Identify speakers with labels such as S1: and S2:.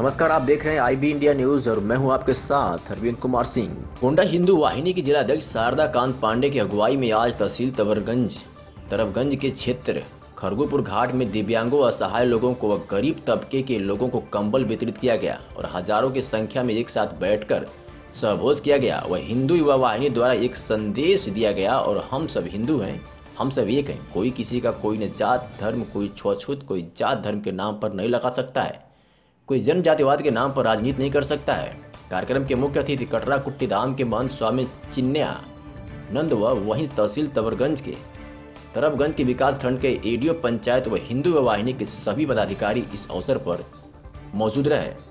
S1: नमस्कार, आप देख रहे हैं आईबी इंडिया न्यूज़ और मैं हूँ आपके साथ अरविंद कुमार सिंह। गोंडा हिंदू वाहिनी की जिलाध्यक्ष शारदा कांत पांडे की अगुवाई में आज तहसील तवरगंज, तरफगंज के क्षेत्र, खरगोपुर घाट में दिव्यांगों असहाय लोगों को व गरीब तबके के लोगों को कंबल वितरित किया गया और हज़ारों की संख्या में एक साथ बैठकर सहभोज किया गया। वह हिंदू युवा वाहिनी द्वारा एक संदेश दिया गया और हम सब हिंदू हैं, हम सब एक हैं। कोई किसी का कोई न जात, धर्म, कोई छुआछूत कोई जात धर्म के नाम पर नहीं लगा सकता है। कोई जनजातिवाद के नाम पर राजनीति नहीं कर सकता है। कार्यक्रम के मुख्य अतिथि कटरा कुट्टी धाम के महंत स्वामी चिन्या नंद व वहीं तहसील तबरगंज के तरफगंज के विकास खंड के एडीओ पंचायत व हिंदू वाहिनी के सभी पदाधिकारी इस अवसर पर मौजूद रहे।